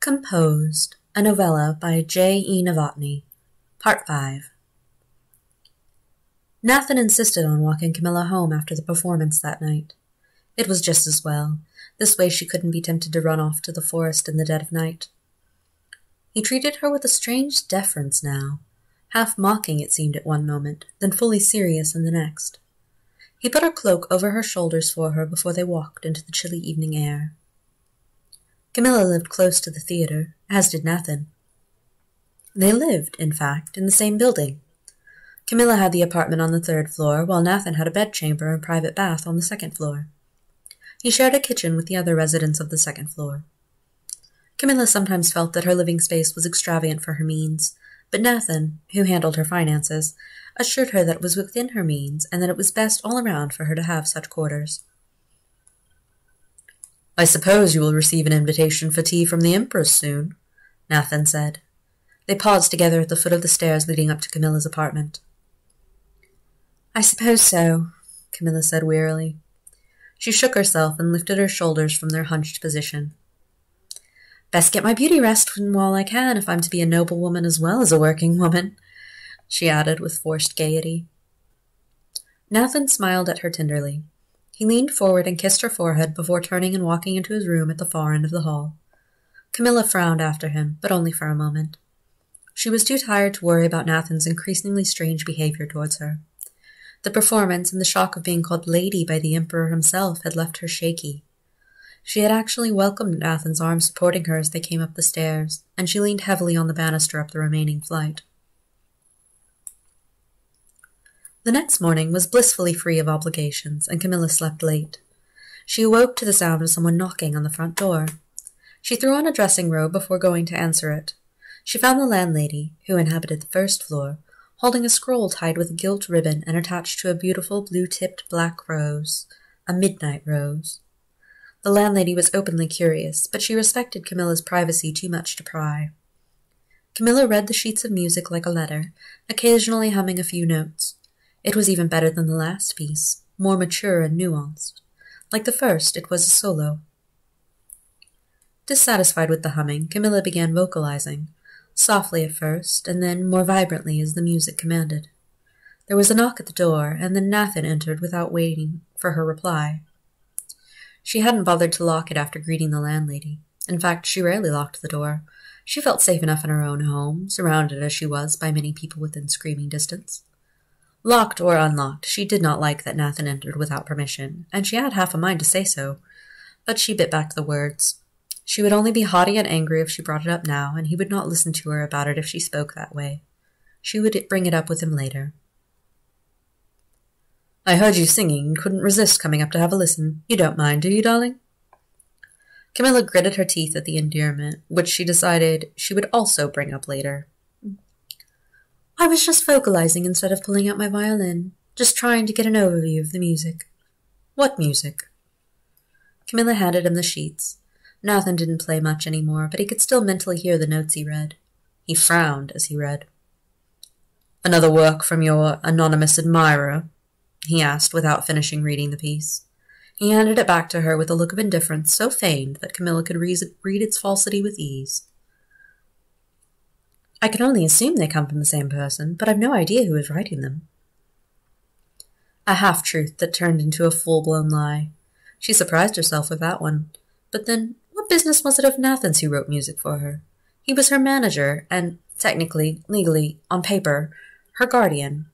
Composed, a novella by J. E. Novotny. Part 5. Nathan insisted on walking Camilla home after the performance that night. It was just as well. This way she couldn't be tempted to run off to the forest in the dead of night. He treated her with a strange deference now, half mocking it seemed at one moment, then fully serious in the next. He put her cloak over her shoulders for her before they walked into the chilly evening air. Camilla lived close to the theater, as did Nathan. They lived, in fact, in the same building. Camilla had the apartment on the third floor, while Nathan had a bedchamber and private bath on the second floor. He shared a kitchen with the other residents of the second floor. Camilla sometimes felt that her living space was extravagant for her means, but Nathan, who handled her finances, assured her that it was within her means and that it was best all around for her to have such quarters. I suppose you will receive an invitation for tea from the Empress soon, Nathan said. They paused together at the foot of the stairs leading up to Camilla's apartment. I suppose so, Camilla said wearily. She shook herself and lifted her shoulders from their hunched position. Best get my beauty rest while I can if I'm to be a noble woman as well as a working woman, she added with forced gaiety. Nathan smiled at her tenderly. He leaned forward and kissed her forehead before turning and walking into his room at the far end of the hall. Camilla frowned after him, but only for a moment. She was too tired to worry about Nathan's increasingly strange behavior towards her. The performance and the shock of being called lady by the Emperor himself had left her shaky. She had actually welcomed Nathan's arm supporting her as they came up the stairs, and she leaned heavily on the banister up the remaining flight. The next morning was blissfully free of obligations, and Camilla slept late. She awoke to the sound of someone knocking on the front door. She threw on a dressing robe before going to answer it. She found the landlady, who inhabited the first floor, holding a scroll tied with a gilt ribbon and attached to a beautiful blue-tipped black rose, a midnight rose. The landlady was openly curious, but she respected Camilla's privacy too much to pry. Camilla read the sheets of music like a letter, occasionally humming a few notes. It was even better than the last piece, more mature and nuanced. Like the first, it was a solo. Dissatisfied with the humming, Camilla began vocalizing, softly at first, and then more vibrantly as the music commanded. There was a knock at the door, and then Nathan entered without waiting for her reply. She hadn't bothered to lock it after greeting the landlady. In fact, she rarely locked the door. She felt safe enough in her own home, surrounded as she was by many people within screaming distance. Locked or unlocked, she did not like that Nathan entered without permission, and she had half a mind to say so. But she bit back the words. She would only be haughty and angry if she brought it up now, and he would not listen to her about it if she spoke that way. She would bring it up with him later. I heard you singing and couldn't resist coming up to have a listen. You don't mind, do you, darling? Camilla gritted her teeth at the endearment, which she decided she would also bring up later. I was just vocalizing instead of pulling out my violin, just trying to get an overview of the music. What music? Camilla handed him the sheets. Nathan didn't play much any more, but he could still mentally hear the notes he read. He frowned as he read. Another work from your anonymous admirer? he asked without finishing reading the piece. He handed it back to her with a look of indifference so feigned that Camilla could read its falsity with ease. I can only assume they come from the same person, but I've no idea who is writing them. A half truth that turned into a full blown lie. She surprised herself with that one. But then, what business was it of Nathan's who wrote music for her? He was her manager, and technically, legally, on paper, her guardian.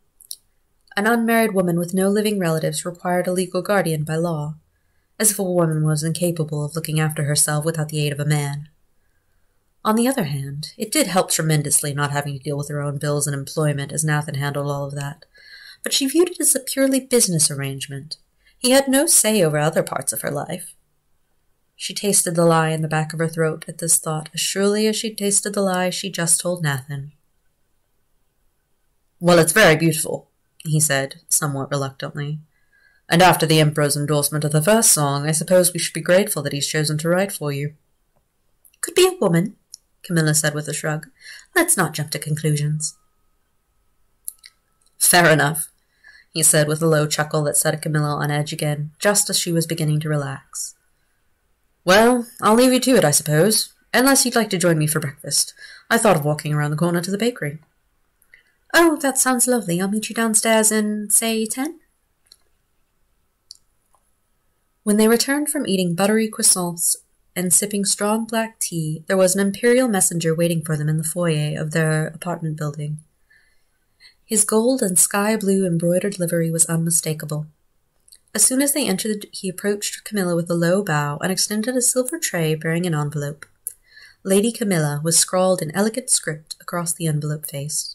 An unmarried woman with no living relatives required a legal guardian by law, as if a woman was incapable of looking after herself without the aid of a man. On the other hand, it did help tremendously not having to deal with her own bills and employment as Nathan handled all of that, but she viewed it as a purely business arrangement. He had no say over other parts of her life. She tasted the lie in the back of her throat at this thought as surely as she tasted the lie she just told Nathan. Well, it's very beautiful, he said, somewhat reluctantly. And after the Emperor's endorsement of the first song, I suppose we should be grateful that he's chosen to write for you. Could be a woman, Camilla said with a shrug. Let's not jump to conclusions. Fair enough, he said with a low chuckle that set Camilla on edge again, just as she was beginning to relax. Well, I'll leave you to it, I suppose. Unless you'd like to join me for breakfast. I thought of walking around the corner to the bakery. Oh, that sounds lovely. I'll meet you downstairs in, say, ten? When they returned from eating buttery croissants and sipping strong black tea, there was an imperial messenger waiting for them in the foyer of their apartment building. His gold and sky blue embroidered livery was unmistakable. As soon as they entered, he approached Camilla with a low bow and extended a silver tray bearing an envelope. Lady Camilla was scrawled in elegant script across the envelope face.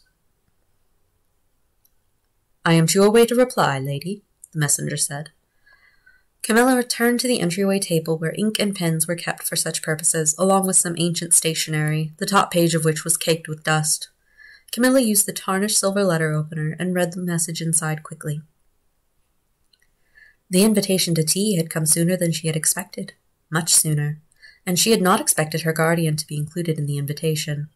I am to await a reply, lady, the messenger said. Camilla returned to the entryway table where ink and pens were kept for such purposes, along with some ancient stationery, the top page of which was caked with dust. Camilla used the tarnished silver letter opener and read the message inside quickly. The invitation to tea had come sooner than she had expected, much sooner, and she had not expected her guardian to be included in the invitation.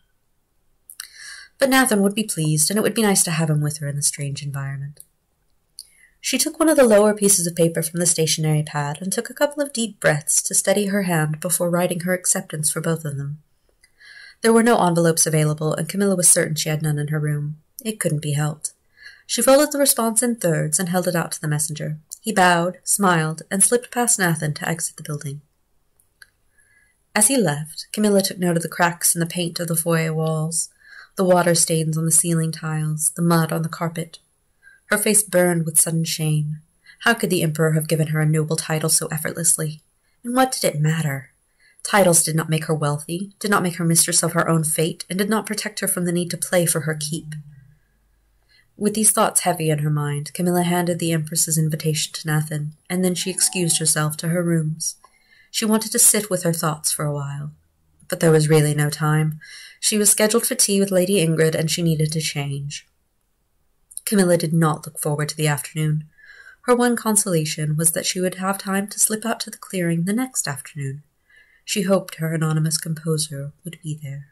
But Nathan would be pleased, and it would be nice to have him with her in the strange environment. She took one of the lower pieces of paper from the stationery pad and took a couple of deep breaths to steady her hand before writing her acceptance for both of them. There were no envelopes available, and Camilla was certain she had none in her room. It couldn't be helped. She folded the response in thirds and held it out to the messenger. He bowed, smiled, and slipped past Nathan to exit the building. As he left, Camilla took note of the cracks in the paint of the foyer walls, the water stains on the ceiling tiles, the mud on the carpet, her face burned with sudden shame. How could the Emperor have given her a noble title so effortlessly? And what did it matter? Titles did not make her wealthy, did not make her mistress of her own fate, and did not protect her from the need to play for her keep. With these thoughts heavy in her mind, Camilla handed the Empress's invitation to Nathan, and then she excused herself to her rooms. She wanted to sit with her thoughts for a while. But there was really no time. She was scheduled for tea with Lady Ingrid, and she needed to change. Camilla did not look forward to the afternoon. Her one consolation was that she would have time to slip out to the clearing the next afternoon. She hoped her anonymous composer would be there.